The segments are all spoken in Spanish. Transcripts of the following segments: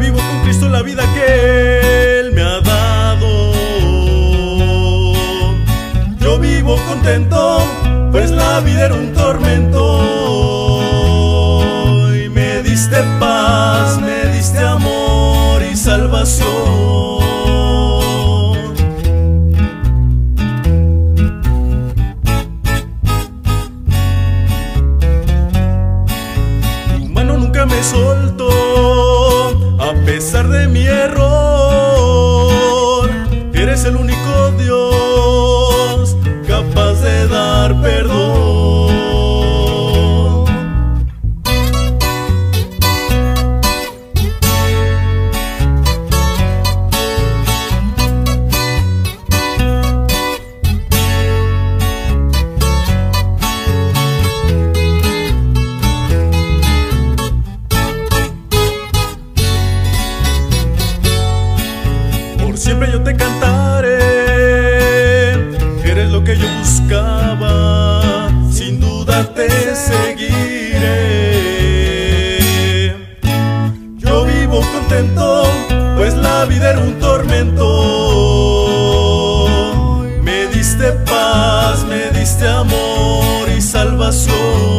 vivo con Cristo la vida que Él me ha dado. Yo vivo contento, pues la vida era un tormento. Y me diste paz, me diste amor y salvación. Tu mano nunca me sol nuestro Dios. Te seguiré. Yo vivo contento, pues la vida era un tormento. Me diste paz, me diste amor y salvación.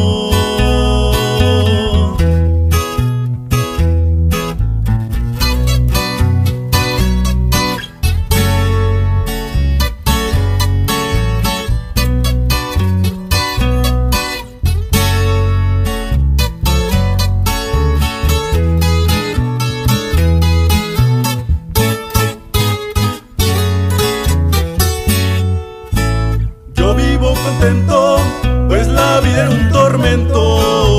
pues la vida era un tormento.